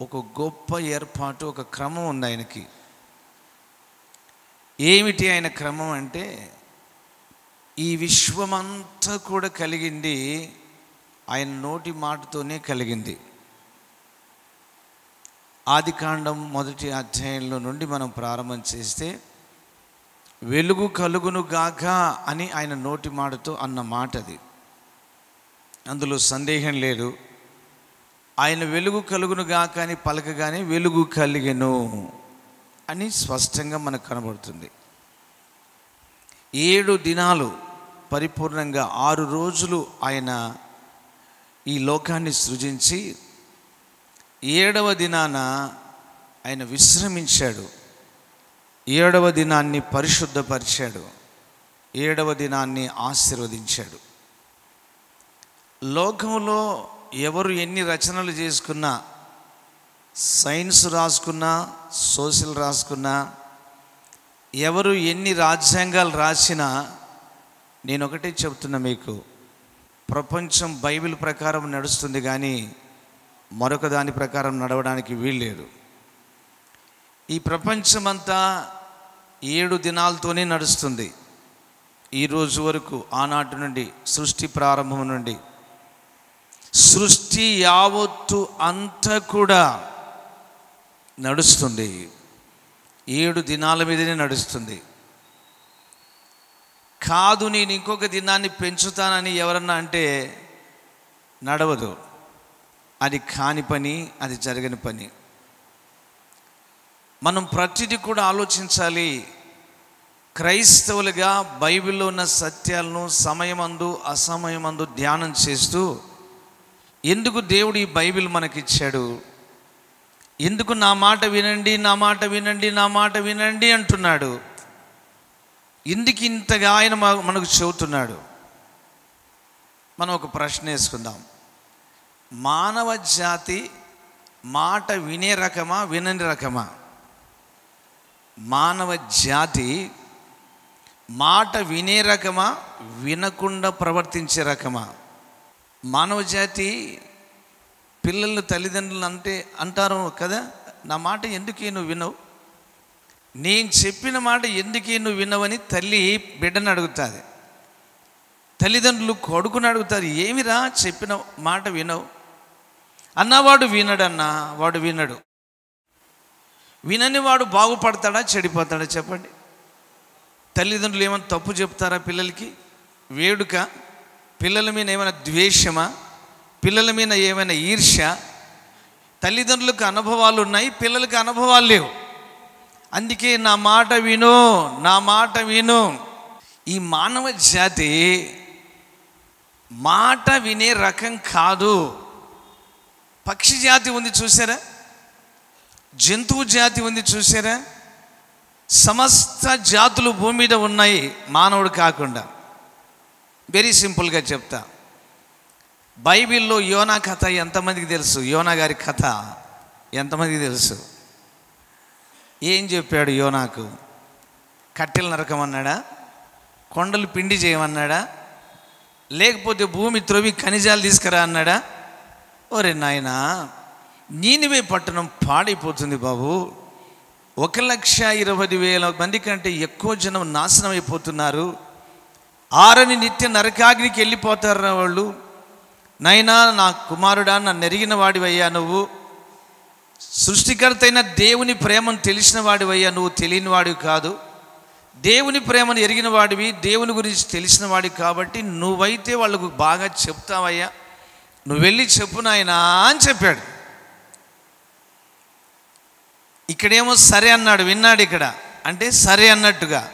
ఒక గొప్ప ఏర్పాటు ఒక క్రమం ఉంది ఆయనకి. ఏమిటి ఆయన క్రమం అంటే ఈ విశ్వమంతా కూడా కలిగింది ఆయన నోటి మాటతోనే కలిగింది. ఆది కాండం మొదటి అధ్యాయంలో నుండి మనం ప్రారంభం చేస్తే వెలుగు కలుగును గాక అని ఆయన నోటి మాటతో అన్న మాట అది అందులో సందేహం లేదు. ఆయన వెలుగు కలుగును గాక అని పలకగానే వెలుగు కలిగెను అని స్పష్టంగా మనకు కనబడుతుంది. ఏడు దినాలు పరిపూర్ణంగా ఆరు రోజులు ఆయన ఈ లోకాన్ని సృజించి ఏడవ దినాన ఆయన విశ్రమించాడు. ఏడవ దినాన్ని పరిశుద్ధపరిచాడు. ఏడవ దినాన్ని ఆశీర్వదించాడు. లోకంలో ఎవరు ఎన్ని రచనలు చేసుకున్నా సైన్స్ రాసుకున్నా సోషల్ రాసుకున్నా ఎవరు ఎన్ని రాజ్యాంగాలు రాసినా నేను ఒకటే చెప్తున్నా మీకు ప్రపంచం బైబిల్ ప్రకారం నడుస్తుంది కానీ మరొక దాని ప్రకారం నడవడానికి వీల్లేదు ఈ ప్రపంచమంతా ఏడు దినాలతోనే నడుస్తుంది. ఈ రోజు వరకు ఆనాటి నుండి సృష్టి ప్రారంభం నుండి సృష్టి యావత్తు అంతా కూడా నడుస్తుంది. ఏడు దినాల మీదనే నడుస్తుంది. కాదు నేను ఇంకొక దినాన్ని పెంచుతానని ఎవరన్నా అంటే నడవదు. అది కాని పని అది జరగని పని. మనం ప్రతిదీ కూడా ఆలోచించాలి. క్రైస్తవులుగా బైబిల్లో ఉన్న సత్యాలను సమయమందు అసమయమందు ధ్యానం చేస్తూ ఎందుకు దేవుడు ఈ బైబిల్ మనకిచ్చాడు? ఎందుకు నా మాట వినండి నా మాట వినండి నా మాట వినండి అంటున్నాడు? ఎందుకు ఇంతగా ఆయన మనకు చెబుతున్నాడు? మనం ఒక ప్రశ్న వేసుకుందాం. మానవ జాతి మాట వినే రకమా వినని రకమా? మానవ జాతి మాట వినే రకమా వినకుండా ప్రవర్తించే రకమా? మానవ జాతి పిల్లలు తల్లిదండ్రులు అంటే అంటారు కదా నా మాట ఎందుకే నువ్వు వినవు నేను చెప్పిన మాట ఎందుకే నువ్వు వినవని తల్లి బిడ్డను అడుగుతుంది. తల్లిదండ్రులు కొడుకుని అడుగుతారు ఏమిరా చెప్పిన మాట వినవు అన్నవాడు వినడన్నా వాడు వినడు. వినని వాడు బాగుపడతాడా చెడిపోతాడా చెప్పండి? తల్లిదండ్రులు ఏమైనా తప్పు చెప్తారా పిల్లలకి? వేడుక? పిల్లల మీద ఏమైనా ద్వేషమా? పిల్లల మీద ఏమైనా ఈర్ష్య? తల్లిదండ్రులకు అనుభవాలు ఉన్నాయి పిల్లలకు అనుభవాలు లేవు. అందుకే నా మాట విను నా మాట విను. ఈ మానవ జాతి మాట వినే రకం కాదు. పక్షి జాతి ఉంది చూసారా? జంతువు జాతి ఉంది చూసారా? సమస్త జాతులు భూమి మీద ఉన్నాయి మానవుడు కాకుండా. వెరీ సింపుల్గా చెప్తా. బైబిల్లో యోనా కథ ఎంతమందికి తెలుసు? యోనా గారి కథ ఎంతమందికి తెలుసు? ఏం చెప్పాడు యోనాకు? కట్టెలు నరకమన్నాడా కొండలు పిండి చేయమన్నాడా? లేకపోతే భూమి త్రొవి ఖనిజాలు తీసుకురా అన్నాడా? ఒరే నాయనా నీనివే పట్టణం పాడైపోతుంది బాబు. ఒక లక్ష ఇరవై వేల మంది కంటే ఎక్కువ జనం నాశనం అయిపోతున్నారు. ఆరని నిత్య నరకాగ్నికి వెళ్ళిపోతారు వాళ్ళు నైనా నా కుమారుడా నన్ను ఎరిగిన వాడివయ్యా నువ్వు. సృష్టికర్త అయిన దేవుని ప్రేమను తెలిసిన వాడివయ్యా నువ్వు తెలియని వాడివి కాదు. దేవుని ప్రేమను ఎరిగిన వాడివి దేవుని గురించి తెలిసిన వాడివి కాబట్టి నువ్వైతే వాళ్ళకు బాగా చెప్తావయ్యా. నువ్వు వెళ్ళి చెప్పు నాయనా అని చెప్పాడు. ఇక్కడేమో సరే అన్నాడు విన్నాడు ఇక్కడ. అంటే సరే అన్నట్టుగా.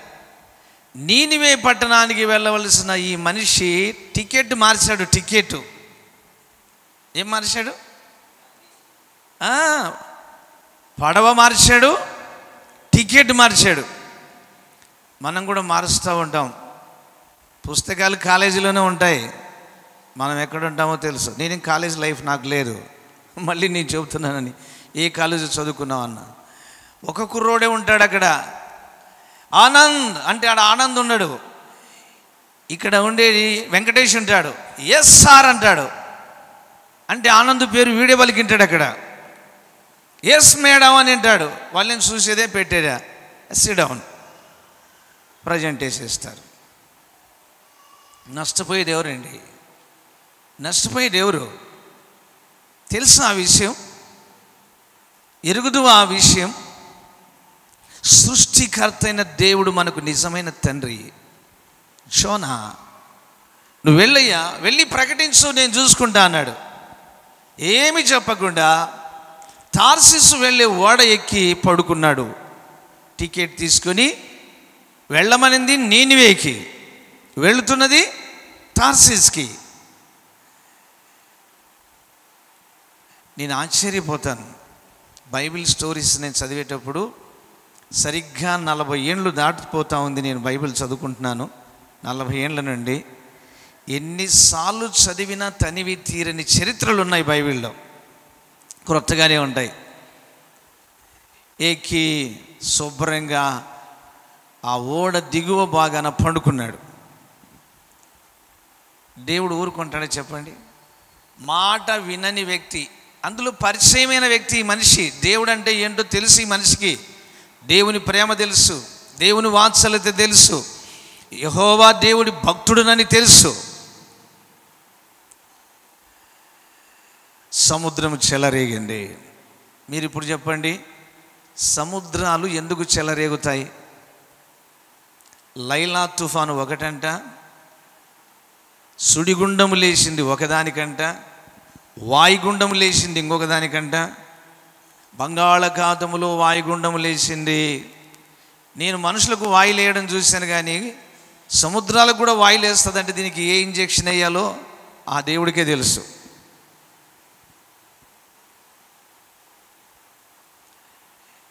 నీనివే పట్టణానికి వెళ్ళవలసిన ఈ మనిషి టికెట్ మార్చాడు టికెట్. ఏం మార్చాడు? పడవ మార్చాడు టికెట్ మార్చాడు. మనం కూడా మారుస్తూ ఉంటాం. పుస్తకాలు కాలేజీలోనే ఉంటాయి. మనం ఎక్కడ ఉంటామో తెలుసు. నేను కాలేజ్ లైఫ్ నాకు లేదు. మళ్ళీ నేను చెబుతున్నానని ఏ కాలేజీ చదువుకున్నావు అన్న? ఒక కుర్రోడే ఉంటాడు అక్కడ. ఆనంద్ అంటే ఆడ ఆనంద్ ఉన్నాడు. ఇక్కడ ఉండేది వెంకటేష్ ఉంటాడు. ఎస్ సార్ అంటాడు. అంటే ఆనంద్ పేరు వీడియో పలికింటాడు అక్కడ. ఎస్ మేడం అని అంటాడు. వాళ్ళని చూసేదే పెట్టేదా? ఎస్ డౌన్. ప్రజెంట్ వేసేస్తారు. నష్టపోయేది ఎవరండి? నష్టపోయేది ఎవరు? తెలుసు ఆ విషయం? ఎరుగుదు ఆ విషయం? సృష్టికర్త అయిన దేవుడు మనకు నిజమైన తండ్రి. షోనా నువ్వు వెళ్ళయ్యా వెళ్ళి ప్రకటించు నేను చూసుకుంటా అన్నాడు. ఏమి చెప్పకుండా తార్సిస్ వెళ్ళే ఓడ ఎక్కి పడుకున్నాడు. టికెట్ తీసుకొని వెళ్ళమనింది నీనివేకి వెళుతున్నది తార్సిస్కి. నేను ఆశ్చర్యపోతాను. బైబిల్ స్టోరీస్ నేను చదివేటప్పుడు సరిగ్గా నలభై ఏండ్లు దాటిపోతా ఉంది నేను బైబిల్ చదువుకుంటున్నాను. నలభై ఏండ్ల నుండి ఎన్నిసార్లు చదివినా తనివి తీరని చరిత్రలు ఉన్నాయి బైబిల్లో. క్రొత్తగానే ఉంటాయి. ఏకి శుభ్రంగా ఆ ఓడ దిగువ బాగాన పండుకున్నాడు. దేవుడు ఊరుకుంటాడే చెప్పండి? మాట వినని వ్యక్తి అందులో పరిచయమైన వ్యక్తి మనిషి. దేవుడు అంటే ఏంటో తెలిసి మనిషికి దేవుని ప్రేమ తెలుసు దేవుని వాత్సల్యత తెలుసు యహోవా దేవుడి భక్తుడునని తెలుసు. సముద్రం చెలరేగింది. మీరు ఇప్పుడు చెప్పండి సముద్రాలు ఎందుకు చెలరేగుతాయి? లైలా తుఫాను ఒకటంట సుడిగుండము లేచింది ఒకదానికంట వాయుగుండము లేచింది ఇంకొక దానికంట బంగాళాఖాతములో వాయుగుండము లేచింది. నేను మనుషులకు వాయు లేయడం చూశాను కానీ సముద్రాలకు కూడా వాయు లేస్తుందంటే దీనికి ఏ ఇంజెక్షన్ వేయాలో ఆ దేవుడికే తెలుసు.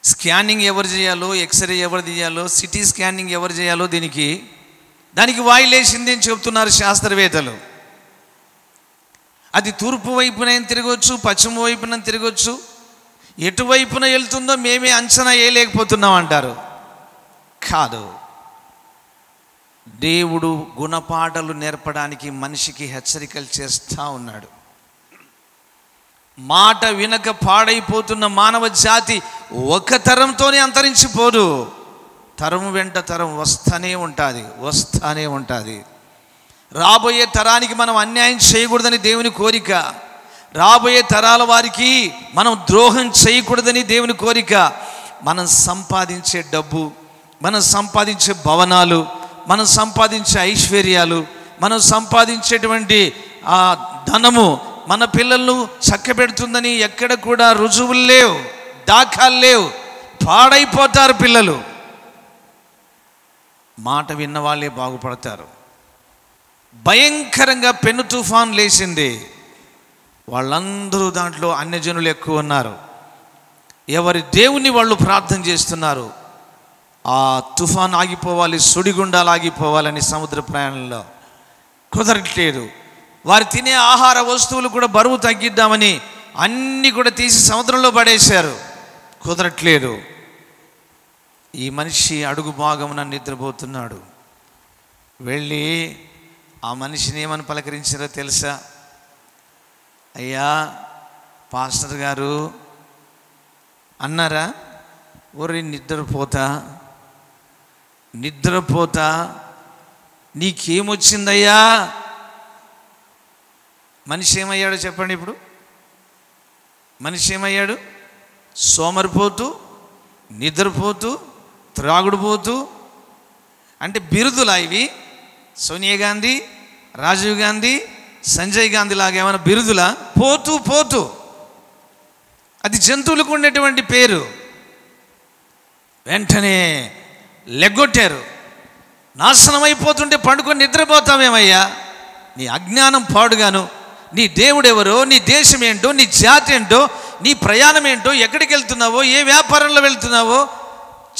స్కానింగ్ ఎవరు చేయాలో ఎక్స్రే ఎవరు తీయాలో సిటీ స్కానింగ్ ఎవరు చేయాలో దీనికి దానికి వాయు లేచింది అని చెప్తున్నారు శాస్త్రవేత్తలు. అది తూర్పు వైపునైనా తిరగవచ్చు పశ్చిమ వైపున తిరగవచ్చు ఎటువైపున వెళ్తుందో మేమే అంచనా వేయలేకపోతున్నాం అంటారు. కాదు. దేవుడు గుణపాటలు నేర్పడానికి మనిషికి హెచ్చరికలు చేస్తూ ఉన్నాడు. మాట వినక పాడైపోతున్న మానవ జాతి ఒక తరంతోనే అంతరించిపోదు. తరం వెంట తరం వస్తూనే ఉంటుంది వస్తూనే ఉంటుంది. రాబోయే తరానికి మనం అన్యాయం చేయకూడదని దేవుని కోరిక. రాబోయే తరాల వారికి మనం ద్రోహం చేయకూడదని దేవుని కోరిక. మనం సంపాదించే డబ్బు మనం సంపాదించే భవనాలు మనం సంపాదించే ఐశ్వర్యాలు మనం సంపాదించేటువంటి ఆ ధనము మన పిల్లలను చక్కబెడుతుందని ఎక్కడ కూడా రుజువులు లేవు దాఖాలు లేవు. పాడైపోతారు పిల్లలు. మాట విన్న వాళ్ళే బాగుపడతారు. భయంకరంగా పెను తుఫాన్ లేచింది. వాళ్ళందరూ దాంట్లో అన్యజనులు ఎక్కువ ఉన్నారు. ఎవరి దేవుని వాళ్ళు ప్రార్థన చేస్తున్నారు. ఆ తుఫాన్ ఆగిపోవాలి సుడిగుండాలు ఆగిపోవాలని సముద్ర ప్రయాణంలో కుదరట్లేదు. వారు తినే ఆహార వస్తువులు కూడా బరువు తగ్గిద్దామని అన్నీ కూడా తీసి సముద్రంలో పడేశారు. కుదరట్లేదు. ఈ మనిషి అడుగు భాగమున నిద్రపోతున్నాడు. వెళ్ళి ఆ మనిషిని ఏమని పలకరించారో తెలుసా? అయ్యా పాస్టర్ గారు అన్నారా? ఒరి నిద్రపోతా. నిద్రపోతా. నీకేమొచ్చిందయ్యా? మనిషి ఏమయ్యాడో చెప్పండి ఇప్పుడు? మనిషి ఏమయ్యాడు? సోమరిపోతూ నిద్రపోతూ త్రాగుడుపోతూ. అంటే బిరుదులా ఇవి? సోనియా గాంధీ రాజీవ్ గాంధీ సంజయ్ గాంధీ లాగా ఏమైనా బిరుదులా? పోతూ పోతూ. అది జంతువులకు ఉండేటువంటి పేరు. వెంటనే లెగ్గొట్టారు. నాశనం అయిపోతుంటే పండుకొని నిద్రపోతామేమయ్యా నీ అజ్ఞానం పాడుగాను. నీ దేవుడెవరో నీ దేశం ఏంటో నీ జాతి ఏంటో నీ ప్రయాణం ఏంటో ఎక్కడికి వెళ్తున్నావో ఏ వ్యాపారంలో వెళ్తున్నావో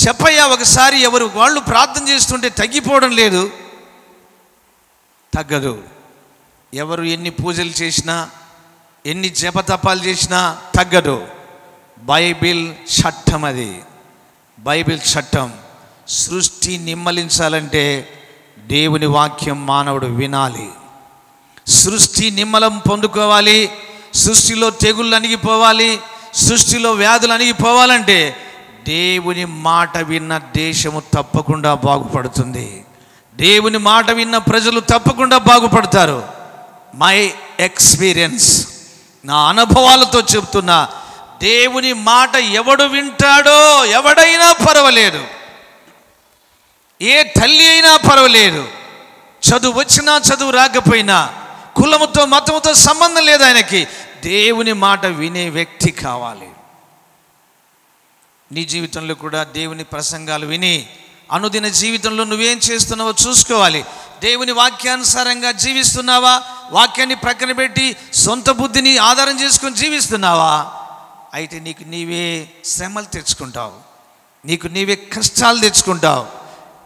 చెప్పయ్యా ఒకసారి ఎవరు? వాళ్ళు ప్రార్థన చేస్తుంటే తగ్గిపోవడం లేదు. తగ్గదు. ఎవరు ఎన్ని పూజలు చేసినా ఎన్ని జపతపాలు చేసినా తగ్గదు. బైబిల్ చట్టం అది. బైబిల్ చట్టం. సృష్టి నిమ్మలించాలంటే దేవుని వాక్యం మానవుడు వినాలి. సృష్టి నిమ్మలం పొందుకోవాలి సృష్టిలో తెగుళ్ళు అణిగిపోవాలి సృష్టిలో వ్యాధులు అణిగిపోవాలంటే దేవుని మాట విన్న దేశము తప్పకుండా బాగుపడుతుంది. దేవుని మాట విన్న ప్రజలు తప్పకుండా బాగుపడతారు. మై ఎక్స్పీరియన్స్ నా అనుభవాలతో చెప్తున్నా దేవుని మాట ఎవడు వింటాడో ఎవడైనా పర్వాలేదు. ఏ తల్లి అయినా పర్వాలేదు. చదువు వచ్చినా చదువు రాకపోయినా కులముతో మతముతో సంబంధం లేదు ఆయనకి. దేవుని మాట వినే వ్యక్తి కావాలి. నీ జీవితంలో కూడా దేవుని ప్రసంగాలు విని అనుదిన జీవితంలో నువ్వేం చేస్తున్నావో చూసుకోవాలి. దేవుని వాక్యానుసారంగా జీవిస్తున్నావా? వాక్యాన్ని ప్రక్కన పెట్టి సొంత బుద్ధిని ఆధారం చేసుకొని జీవిస్తున్నావా? అయితే నీకు నీవే శ్రమలు తెచ్చుకుంటావు. నీకు నీవే కష్టాలు తెచ్చుకుంటావు.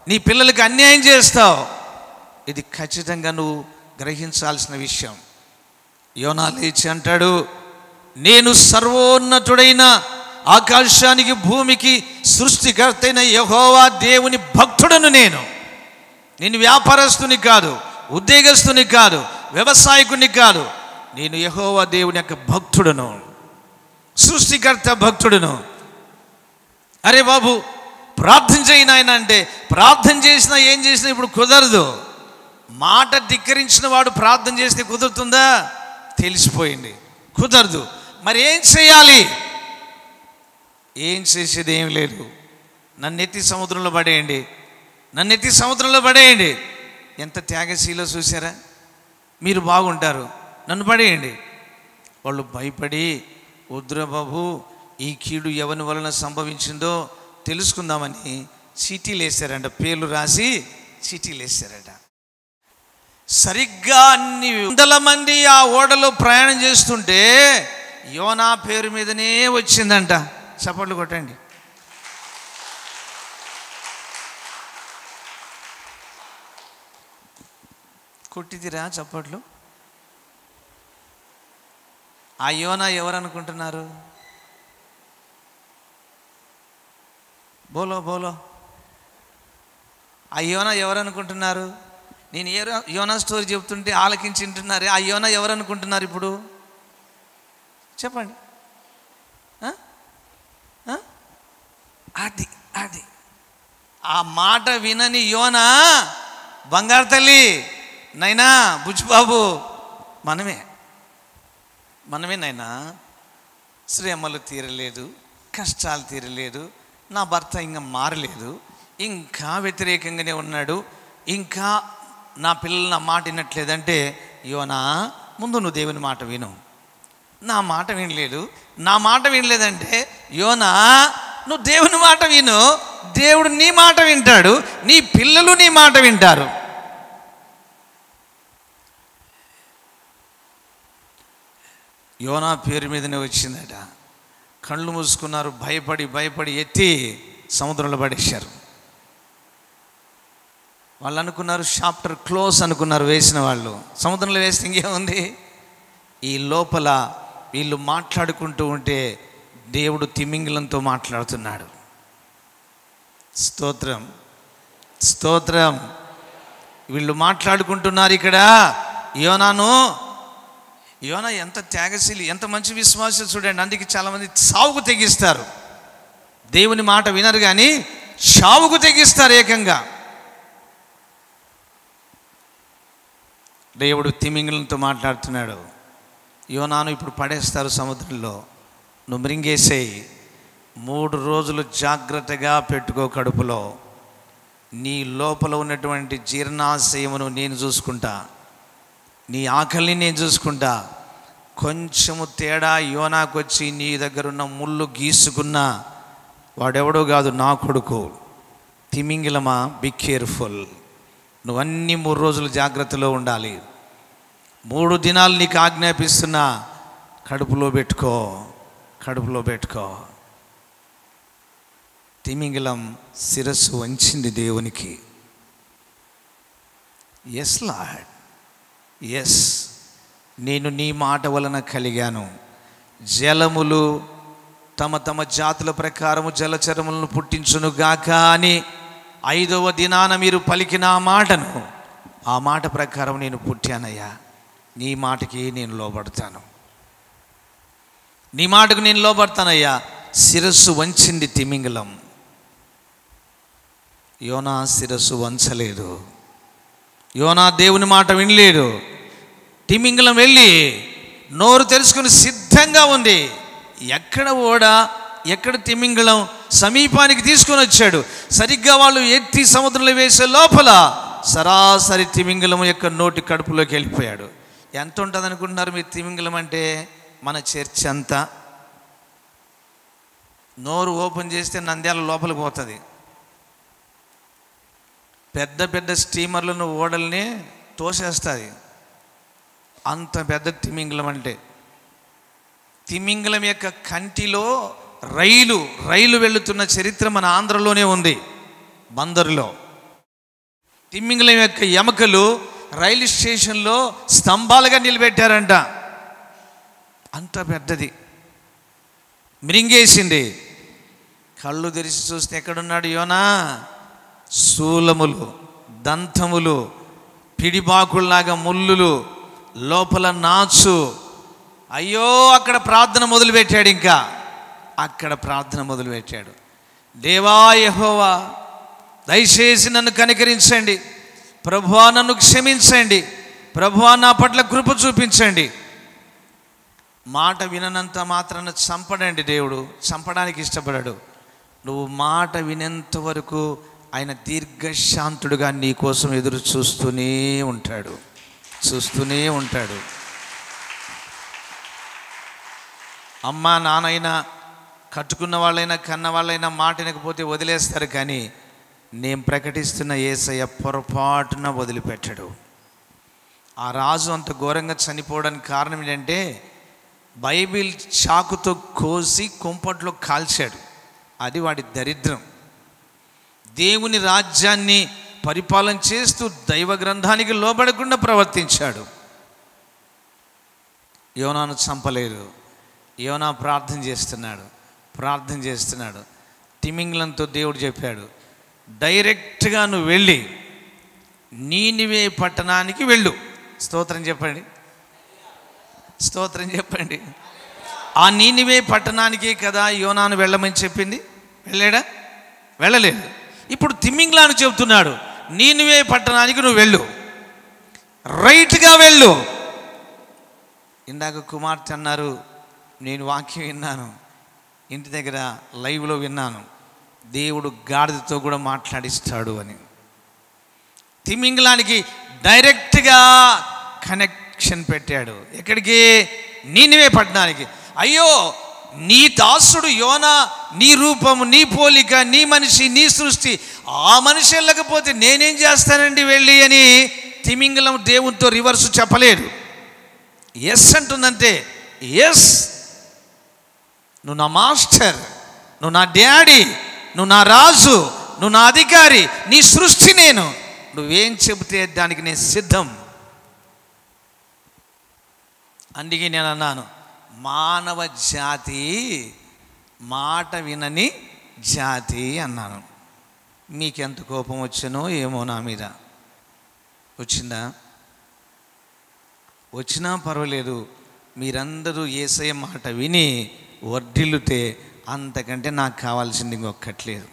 నీ పిల్లలకి అన్యాయం చేస్తావు. ఇది ఖచ్చితంగా నువ్వు గ్రహించాల్సిన విషయం. యోనా లేచి అంటాడు నేను సర్వోన్నతుడైన ఆకాశానికి భూమికి సృష్టికర్తైన యహోవా దేవుని భక్తుడను నేను. నేను వ్యాపారస్తుని కాదు ఉద్యోగస్తుని కాదు వ్యవసాయకుని కాదు. నేను యహోవా దేవుని యొక్క భక్తుడను. సృష్టికర్త భక్తుడును. అరే బాబు ప్రార్థన చేయను ఆయన అంటే ప్రార్థన చేసినా ఏం చేసినా ఇప్పుడు కుదరదు. మాట ధిక్కరించిన వాడు ప్రార్థన చేస్తే కుదురుతుందా? తెలిసిపోయింది. కుదరదు. మరి ఏం చేయాలి? ఏం చేసేది ఏం లేదు. నన్ను ఎత్తి సముద్రంలో పడేయండి. నన్ను ఎత్తి సముద్రంలో పడేయండి. ఎంత త్యాగశీలో చూసారా మీరు బాగుంటారు. నన్ను పడేయండి. వాళ్ళు భయపడి ఉద్రబాబు బాబు ఈ కీడు ఎవరి వలన సంభవించిందో తెలుసుకుందామని చీటీలు వేశారంట పేర్లు రాసి చీటీలు వేశారట సరిగ్గా అన్ని వందల మంది ఆ ఓడలో ప్రయాణం చేస్తుంటే యోనా పేరు మీదనే వచ్చిందంట. చప్పట్లు కొట్టండి. కొట్టిదిరా చప్పట్లు. ఆ యోనా ఎవరు అనుకుంటున్నారు బోలో బోలో. ఆ యోనా ఎవరు అనుకుంటున్నారు నేను ఏ యోనా స్టోరీ చెప్తుంటే ఆలకించి వింటున్నారు? ఆ యోనా ఎవరు అనుకుంటున్నారు ఇప్పుడు? చెప్పండి. అది అది. ఆ మాట వినని యోనా బంగారు తల్లి! నైనా బుజ్జిబాబు మనమే. మనమే నైనా. శ్రమలు తీరలేదు కష్టాలు తీరలేదు నా భర్త ఇంకా మారలేదు ఇంకా వ్యతిరేకంగానే ఉన్నాడు ఇంకా నా పిల్లలు నా మాట వినట్లేదంటే యోనా ముందు నువ్వు దేవుని మాట విను. నా మాట వినలేదు. నా మాట వినలేదంటే యోనా నువ్వు దేవుని మాట విను. దేవుడు నీ మాట వింటాడు నీ పిల్లలు నీ మాట వింటారు. యోనా పేరు మీదనే వచ్చిందట. కళ్ళు మూసుకున్నారు భయపడి భయపడి ఎత్తి సముద్రంలో పడేశారు. వాళ్ళు అనుకున్నారు చాప్టర్ క్లోజ్ అనుకున్నారు వేసిన వాళ్ళు. సముద్రంలో వేస్తే ఇంకేముంది? ఈ లోపల వీళ్ళు మాట్లాడుకుంటూ ఉంటే దేవుడు తిమింగిలంతో మాట్లాడుతున్నాడు. స్తోత్రం స్తోత్రం. వీళ్ళు మాట్లాడుకుంటున్నారు ఇక్కడ. యోనాను యోనా ఎంత త్యాగశీలి ఎంత మంచి విశ్వాసం చూడండి. అందుకే చాలామంది సావుకు తెగిస్తారు. దేవుని మాట వినరు కానీ చావుకు తెగిస్తారు ఏకంగా. దేవుడు తిమింగులతో మాట్లాడుతున్నాడు. యోనాను ఇప్పుడు పడేస్తారు సముద్రంలో. నువ్వు మృంగేసేయి మూడు రోజులు జాగ్రత్తగా పెట్టుకో కడుపులో. నీ లోపల ఉన్నటువంటి జీర్ణాశయమును నేను చూసుకుంటా. నీ ఆకలిని నేను చూసుకుంటా. కొంచెము తేడా యోనాకు వచ్చి నీ దగ్గర ఉన్న ముళ్ళు గీసుకున్న వాడెవడో కాదు నా కొడుకు. తిమింగిలమా? బి కేర్ఫుల్ నువ్వు అన్ని మూడు రోజులు జాగ్రత్తలో ఉండాలి. మూడు దినాలు నీకు ఆజ్ఞాపిస్తున్నా కడుపులో పెట్టుకో కడుపులో పెట్టుకో. తిమింగలం శిరస్సు వంచింది దేవునికి. ఎస్ లాడ్ ఎస్ నేను నీ మాట వలన కలిగాను. జలములు తమ తమ జాతుల ప్రకారము జలచరములను పుట్టించును గాక అని ఐదవ దినాన మీరు పలికిన ఆ మాటను ఆ మాట ప్రకారం నేను పుట్టానయ్యా. నీ మాటకి నేను లోబడతాను. నీ మాటకు నేను లోబడతానయ్యా. శిరస్సు వంచింది తిమింగలం. యోనా శిరస్సు వంచలేదు. యోనా దేవుని మాట వినలేడు. తిమింగలం వెళ్ళి నోరు తెలుసుకుని సిద్ధంగా ఉంది. ఎక్కడ ఓడ? ఎక్కడ తిమింగలం? సమీపానికి తీసుకొని వచ్చాడు. సరిగ్గా వాళ్ళు ఎత్తి సముద్రంలో వేసే లోపల సరాసరి తిమింగలం యొక్క నోటి కడుపులోకి వెళ్ళిపోయాడు. ఎంత ఉంటుంది అనుకుంటున్నారు మీరు తిమింగలం అంటే? మన చర్చ్ అంతా. నోరు ఓపెన్ చేస్తే నంద్యాల లోపలికి పోతుంది. పెద్ద పెద్ద స్టీమర్లను ఓడల్ని తోసేస్తుంది. అంత పెద్ద తిమింగలం అంటే. తిమింగలం యొక్క కంటిలో రైలు రైలు వెళుతున్న చరిత్ర మన ఆంధ్రలోనే ఉంది బందరులో. తిమ్మింగలం యొక్క ఎముకలు రైలు స్టేషన్లో స్తంభాలుగా నిలబెట్టారంట. అంత పెద్దది. మిరింగేసింది. కళ్ళు తెరిచి చూస్తే ఎక్కడున్నాడు యోనా? శూలములు దంతములు పిడిబాకుల్లాగా ముళ్ళులు లోపల నాచు. అయ్యో అక్కడ ప్రార్థన మొదలుపెట్టాడు ఇంకా. అక్కడ ప్రార్థన మొదలుపెట్టాడు. దేవా యెహోవా దయచేసి నన్ను కనికరించండి. ప్రభువా నన్ను క్షమించండి. ప్రభువా నా పట్ల కృప చూపించండి. మాట విననంత మాత్రాన చంపడండి దేవుడు. చంపడానికి ఇష్టపడాడు. నువ్వు మాట వినేంత వరకు ఆయన దీర్ఘశాంతుడుగా నీ కోసం ఎదురు చూస్తూనే ఉంటాడు. చూస్తూనే ఉంటాడు. అమ్మ నాన్నైనా కట్టుకున్న వాళ్ళైనా కన్న వాళ్ళైనా మాట వినకపోతే వదిలేస్తారు కానీ నేను ప్రకటిస్తున్న ఏసయ్య పొరపాటున వదిలిపెట్టడు. ఆ రాజు అంత ఘోరంగా చనిపోవడానికి కారణం ఏంటంటే బైబిల్ చాకుతో కోసి కుంపట్లో కాల్చాడు. అది వాడి దరిద్రం. దేవుని రాజ్యాన్ని పరిపాలన చేస్తూ దైవ గ్రంథానికి లోబడకుండా ప్రవర్తించాడు. యోనాను చంపలేదు యోనా ప్రార్థన చేస్తున్నాడు. ప్రార్థన చేస్తున్నాడు. తిమింగ్లంతో దేవుడు చెప్పాడు డైరెక్ట్గా నువ్వు వెళ్ళి నీనివే పట్టణానికి వెళ్ళు. స్తోత్రం చెప్పండి. స్తోత్రం చెప్పండి. ఆ నీనివే పట్టణానికే కదా యోనాను వెళ్ళమని చెప్పింది? వెళ్ళాడా? వెళ్ళలేదు. ఇప్పుడు తిమ్మింగ్లాను చెబుతున్నాడు నీనువే పట్టణానికి నువ్వు వెళ్ళు. రైట్గా వెళ్ళు. ఇందాక కుమార్తె అన్నారు నేను వాక్యం విన్నాను ఇంటి దగ్గర లైవ్లో విన్నాను దేవుడు గాడిదతో కూడా మాట్లాడిస్తాడు అని. తిమింగ్లానికి డైరెక్ట్గా కనెక్షన్ పెట్టాడు. ఎక్కడికి? నీనివే పట్టణానికి. అయ్యో నీ దాసుడు యోన నీ రూపము నీ పోలిక నీ మనిషి నీ సృష్టి ఆ మనిషి వెళ్ళకపోతే నేనేం చేస్తానండి వెళ్ళి అని తిమింగలం దేవునితో రివర్స్ చెప్పలేదు ఎస్ అంటుందంటే ఎస్ నువ్వు నా మాస్టర్ నువ్వు నా డాడీ నువ్వు నా రాజు నువ్వు నా అధికారి నీ సృష్టి నేను. నువ్వేం చెబితే దానికి నేను సిద్ధం. అందుకే నేను అన్నాను మానవ జాతి మాట వినని జాతి అన్నాను. మీకెంత కోపం వచ్చానో ఏమో నా మీద. వచ్చిందా? వచ్చినా పర్వాలేదు. మీరందరూ ఏసయ్య మాట విని వర్ధిల్లుతే అంతకంటే నాకు కావాల్సింది ఇంకొక్కట్లేదు.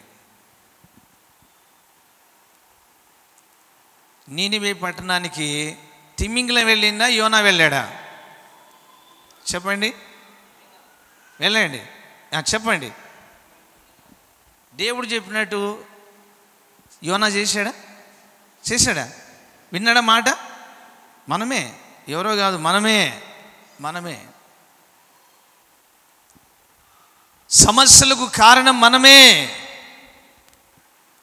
నీనివే పట్టణానికి తిమ్మింగలం వెళ్ళిందా? యోనా వెళ్ళాడా? చెప్పండి. వెళ్ళండి. చెప్పండి. దేవుడు చెప్పినట్టు యోనా చేశాడా? చేశాడా? విన్నాడా మాట? మనమే. ఎవరో కాదు మనమే. మనమే. సమస్యలకు కారణం మనమే.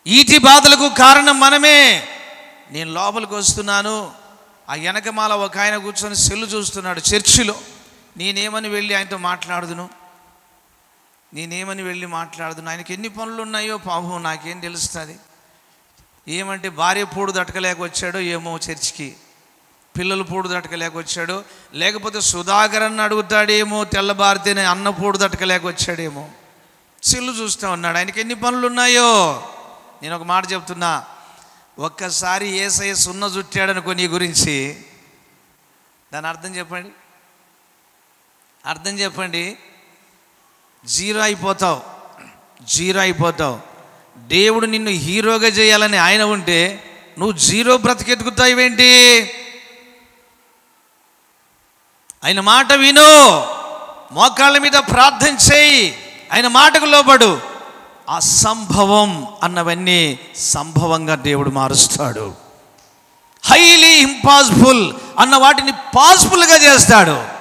ఈటి బాధలకు కారణం మనమే. నేను లోపలికి వస్తున్నాను. ఆ వెనకమాల ఒక ఆయన కూర్చొని సెల్లు చూస్తున్నాడు చర్చిలో. నేనేమని వెళ్ళి ఆయనతో మాట్లాడుదును? నేనేమని వెళ్ళి మాట్లాడుతున్నా ఆయనకి ఎన్ని పనులు ఉన్నాయో పాపం నాకేం తెలుస్తుంది. ఏమంటే భార్య పూడు దట్టకలేక వచ్చాడో ఏమో చర్చికి. పిల్లలు పూడు దట్టకలేక వచ్చాడో లేకపోతే సుధాకర్ అన్న అడుగుతాడేమో తెల్లబారితేనే అన్న పూడు దట్టకలేక వచ్చాడేమో సిల్లు చూస్తూ ఉన్నాడు ఆయనకి ఎన్ని పనులు ఉన్నాయో నేను ఒక మాట చెప్తున్నా ఒక్కసారి ఏసఐ సున్న చుట్టాడనుకో నీ గురించి. దాని అర్థం చెప్పండి. అర్థం చెప్పండి. జీరో అయిపోతావు. జీరో అయిపోతావు. దేవుడు నిన్ను హీరోగా చేయాలని ఆయన ఉంటే నువ్వు జీరో బ్రతికెతుకుతావేంటి ఆయన మాట విను. మోకాళ్ళ మీద ప్రార్థన చేయి. ఆయన మాటకు లోబడు. అసంభవం అన్నవన్నీ సంభవంగా దేవుడు మారుస్తాడు. హైలీ ఇంపాసిబుల్ అన్న వాటిని పాసిబుల్గా చేస్తాడు.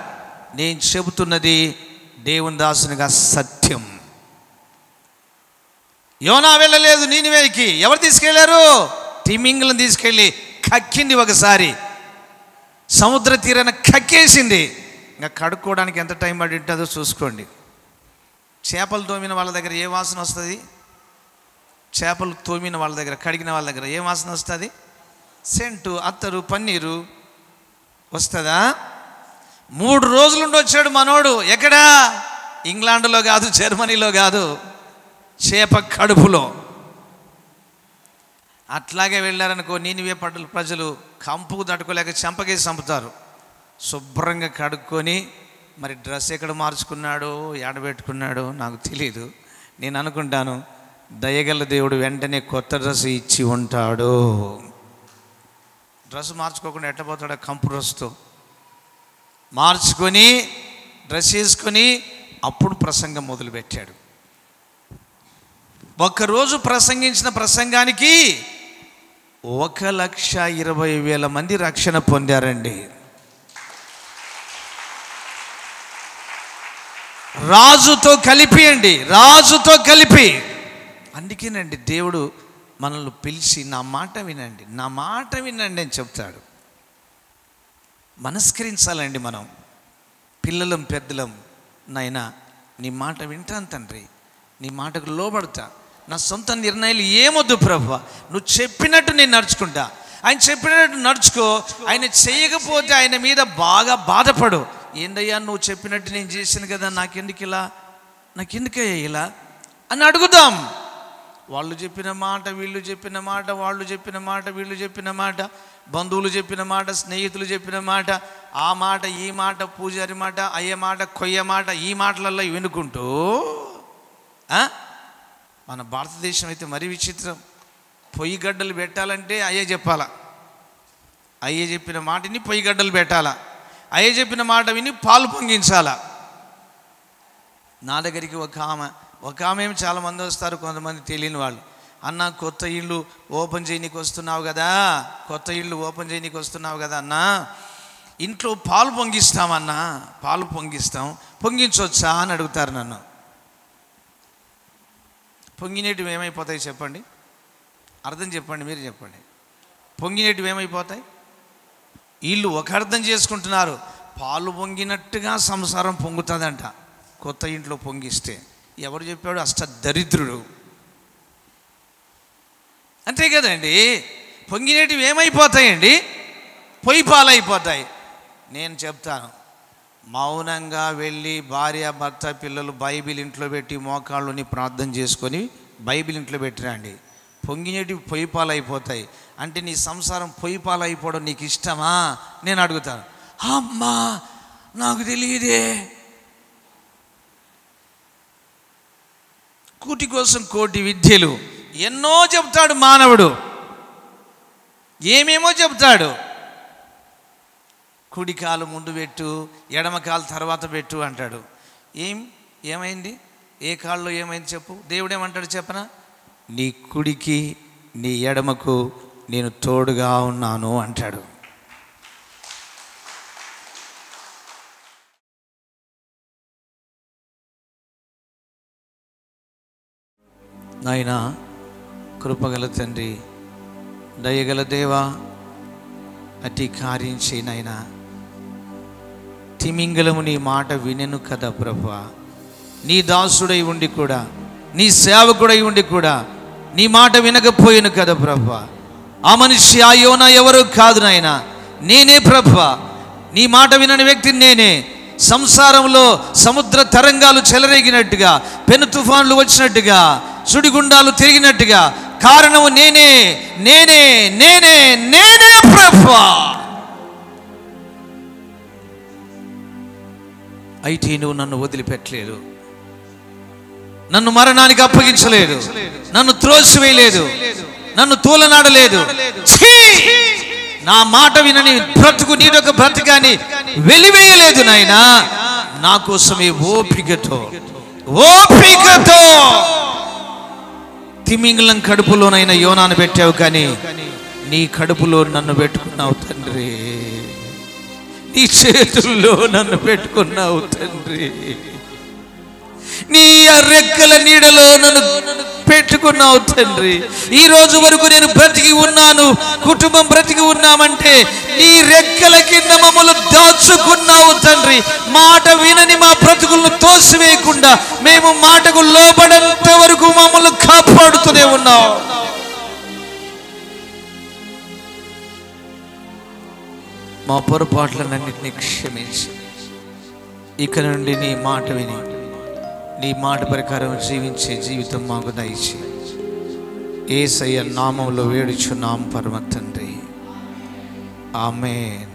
నేను చెబుతున్నది దేవుని దాసునిగా సత్యం. యోనా వెళ్ళలేదు నీనివేకి ఎవరు తీసుకెళ్ళారు? తిమింగలను తీసుకెళ్ళి కక్కింది ఒకసారి. సముద్ర తీరాన కక్కేసింది. ఇంకా కడుక్కోవడానికి ఎంత టైం పడి ఉంటుందో చూసుకోండి. చేపలు తోమిన వాళ్ళ దగ్గర ఏ వాసన వస్తుంది? చేపలు తోమిన వాళ్ళ దగ్గర కడిగిన వాళ్ళ దగ్గర ఏ వాసన వస్తుంది? సెంటు అత్తరు పన్నీరు వస్తుందా? మూడు రోజులుండి వచ్చాడు మనోడు. ఎక్కడా? ఇంగ్లాండ్లో కాదు జర్మనీలో కాదు. చేప కడుపులో. అట్లాగే వెళ్ళారనుకో నీనివే పడ్డ ప్రజలు కంపుకు తట్టుకోలేక చెంపకేసి చంపుతారు. శుభ్రంగా కడుక్కొని మరి డ్రెస్ ఎక్కడ మార్చుకున్నాడో ఎడబెట్టుకున్నాడో నాకు తెలియదు నేను అనుకుంటాను దయగల దేవుడు వెంటనే కొత్త డ్రెస్ ఇచ్చి ఉంటాడు. డ్రెస్ మార్చుకోకుండా ఎట్టబోతాడు కంపు డ్రెస్తో. మార్చుకొని డ్రెస్ వేసుకొని అప్పుడు ప్రసంగం మొదలుపెట్టాడు. ఒకరోజు ప్రసంగించిన ప్రసంగానికి ఒక లక్ష ఇరవై వేల మంది రక్షణ పొందారండి. రాజుతో కలిపి అండి రాజుతో కలిపి. అందుకేనండి దేవుడు మనల్ని పిలిచి నా మాట వినండి నా మాట వినండి అని చెప్తాడు. మనస్కరించాలండి మనం. పిల్లలం పెద్దలం నాయనా నీ మాట వింటాను తండ్రి. నీ మాటకు లోబడతా. నా సొంత నిర్ణయాలు ఏమొద్దు ప్రభు? నువ్వు చెప్పినట్టు నేను నడుచుకుంటా. ఆయన చెప్పినట్టు నడుచుకో. ఆయన చేయకపోతే ఆయన మీద బాగా బాధపడు. ఏందయ్యా నువ్వు చెప్పినట్టు నేను చేశాను కదా నాకెందుకు ఇలా? నాకెందుకయ్యా ఇలా? అని అడుగుదాం. వాళ్ళు చెప్పిన మాట వీళ్ళు చెప్పిన మాట వాళ్ళు చెప్పిన మాట వీళ్ళు చెప్పిన మాట బంధువులు చెప్పిన మాట స్నేహితులు చెప్పిన మాట ఆ మాట ఈ మాట పూజారి మాట అయ్యే మాట కొయ్య మాట ఈ మాటలలో వినుకుంటూ మన భారతదేశం అయితే మరీ విచిత్రం. పొయ్యి గడ్డలు పెట్టాలంటే అయ్యే చెప్పాలా. అయ్యే చెప్పిన మాటని పొయ్యి గడ్డలు పెట్టాలా. అయ్యే చెప్పిన మాట విని పాలు పొంగించాలా. నా దగ్గరికి ఒక ఆమె ఒక ఆమె చాలామంది వస్తారు కొంతమంది తెలియని వాళ్ళు. అన్న కొత్త ఇల్లు ఓపెన్ చేయనీకి వస్తున్నావు కదా కొత్త ఇల్లు ఓపెన్ చేయనీకి వస్తున్నావు కదా అన్న. ఇంట్లో పాలు పొంగిస్తామన్నా పాలు పొంగిస్తాం. పొంగించవచ్చా అని అడుగుతారు నన్ను. పొంగినేటివి ఏమైపోతాయి చెప్పండి? అర్థం చెప్పండి మీరు చెప్పండి. పొంగినేటివి ఏమైపోతాయి? వీళ్ళు ఒక అర్థం చేసుకుంటున్నారు. పాలు పొంగినట్టుగా సంసారం పొంగుతుందంట. కొత్త ఇంట్లో పొంగిస్తే. ఎవరు చెప్పాడు? అష్ట దరిద్రుడు. అంతే కదండి? పొంగినేటివి ఏమైపోతాయండి? పొయ్యి పాలైపోతాయి. నేను చెప్తాను. మౌనంగా వెళ్ళి భార్య భర్త పిల్లలు బైబిల్ ఇంట్లో పెట్టి మోకాళ్ళని ప్రార్థన చేసుకొని బైబిల్ ఇంట్లో పెట్టిరండి. పొంగినేటివి పొయ్యి పాలైపోతాయి. అంటే నీ సంసారం పొయ్యి పాలైపోవడం నీకు ఇష్టమా నేను అడుగుతాను. అమ్మా నాకు తెలియదే. కూటి కోసం కోటి విద్యలు. ఎన్నో చెప్తాడు మానవుడు. ఏమేమో చెప్తాడు. కుడి కాలు ముందు పెట్టు ఎడమ కాలు తర్వాత పెట్టు అంటాడు. ఏం? ఏమైంది? ఏ కాళ్ళు ఏమైంది చెప్పు. దేవుడు ఏమంటాడు చెప్పనా? నీ కుడికి నీ ఎడమకు నేను తోడుగా ఉన్నాను అంటాడు. నాయనా కృపగల తండ్రి దయగల దేవా అతి కార్యం చేయనైనా తిమింగలము నీ మాట వినెను కదా ప్రభా. నీ దాసుడై ఉండి కూడా నీ సేవకుడై ఉండి కూడా నీ మాట వినకపోయాను కదా ప్రభా. ఆ మనిషి ఆ యోన ఎవరు కాదు నాయన. నేనే ప్రభా. నీ మాట వినని వ్యక్తిని నేనే. సంసారంలో సముద్ర తరంగాలు చెలరేగినట్టుగా పెను తుఫాన్లు వచ్చినట్టుగా సుడిగుండాలు తిరిగినట్టుగా కారణము నేనే నేనే నేనే నేనే ప్రభా. అయితే నువ్వు నన్ను వదిలిపెట్టలేదు. నన్ను మరణానికి అప్పగించలేదు. నన్ను త్రోసివేయలేదు. నన్ను తూలనాడలేదు. నా మాట వినని బ్రతుకు నీడొక బ్రతకాన్ని వెలివేయలేదు నాయన. నా కోసమే ఓపికతో ఓపికతో తిమింగలం కడుపులోనైనా యోనాను పెట్టావు కానీ నీ కడుపులో నన్ను పెట్టుకున్నావు తండ్రి. నీ చేతుల్లో నన్ను పెట్టుకున్నావు తండ్రి. నీ ఆ రెక్కల నీడలో నన్ను పెట్టుకున్నావు తండ్రి. ఈ రోజు వరకు నేను బ్రతికి ఉన్నాను కుటుంబం బ్రతికి ఉన్నామంటే నీ రెక్కల కింద మమ్మల్ని దాచుకున్నావు తండ్రి. మాట వినని మా బ్రతుకులను తోసివేయకుండా మేము మాటకు లోబడంత వరకు మమ్మల్ని కాపాడుతూనే ఉన్నావు. మా పొరపాట్లన్నింటినీ క్షమించి. ఇక నుండి నీ మాట విని నీ మాట ప్రకారం జీవించే జీవితం మాకు దయచి ఏసయ్య నామంలో వేడుచున్నాం పరమ తండ్రి ఆమెన్.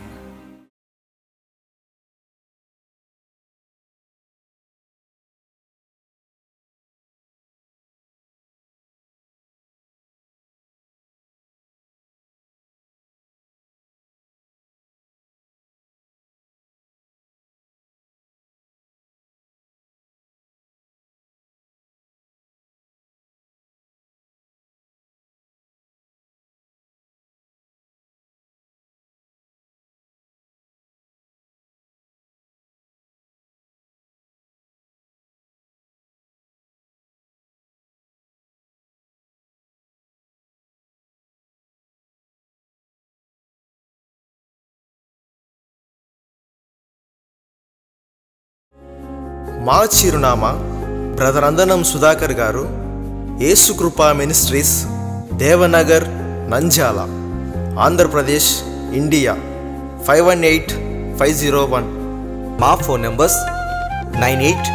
మా చిరునామా brother Andanam Sudhakar garu Yesukrupa ministries Devanagar Nanjala Andhra Pradesh India five one eight five zero one. మా phone numbers nine eight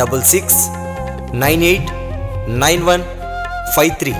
double six nine eight nine one five three.